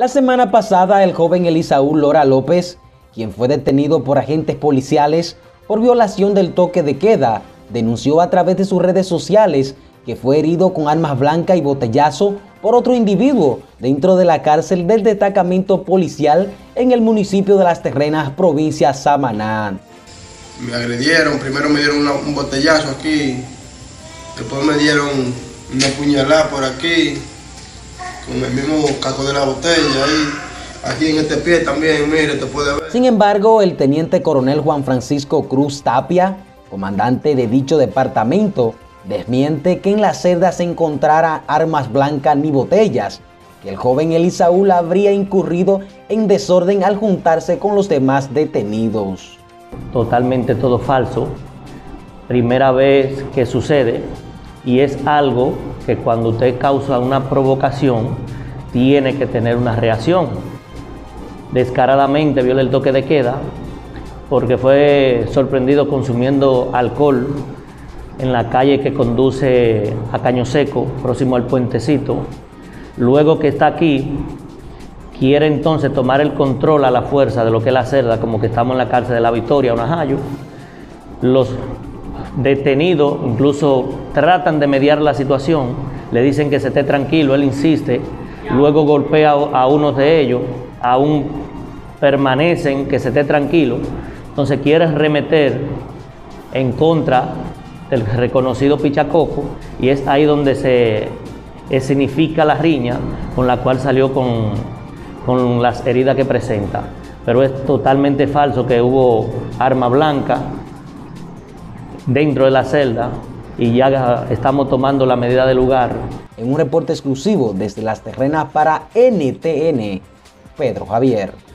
La semana pasada, el joven Elisaú Lora López, quien fue detenido por agentes policiales por violación del toque de queda, denunció a través de sus redes sociales que fue herido con armas blancas y botellazo por otro individuo dentro de la cárcel del destacamento policial en el municipio de Las Terrenas, provincia Samaná. Me agredieron, primero me dieron un botellazo aquí, después me dieron una puñalada por aquí, con el mismo caco de la botella ahí. Aquí en este pie también, mire, te puede ver. Sin embargo, el teniente coronel Juan Francisco Cruz Tapia, comandante de dicho departamento, desmiente que en la celda se encontrara armas blancas ni botellas, que el joven Elisaúl habría incurrido en desorden al juntarse con los demás detenidos. Totalmente todo falso. Primera vez que sucede y es algo que cuando usted causa una provocación tiene que tener una reacción. Descaradamente viola el toque de queda porque fue sorprendido consumiendo alcohol en la calle que conduce a Caño Seco, próximo al puentecito. Luego que está aquí, quiere entonces tomar el control a la fuerza de lo que es la cerda, como que estamos en la cárcel de la Victoria, Unajayo. Los detenidos incluso tratan de mediar la situación, le dicen que se esté tranquilo, él insiste, luego golpea a uno de ellos, aún permanecen que se esté tranquilo, entonces quiere remeter en contra del reconocido Pichacoco y es ahí donde se significa la riña con la cual salió con, con las heridas que presenta. Pero es totalmente falso que hubo arma blanca dentro de la celda y ya estamos tomando la medida del lugar. En un reporte exclusivo desde las terrenas para NTN, Pedro Javier.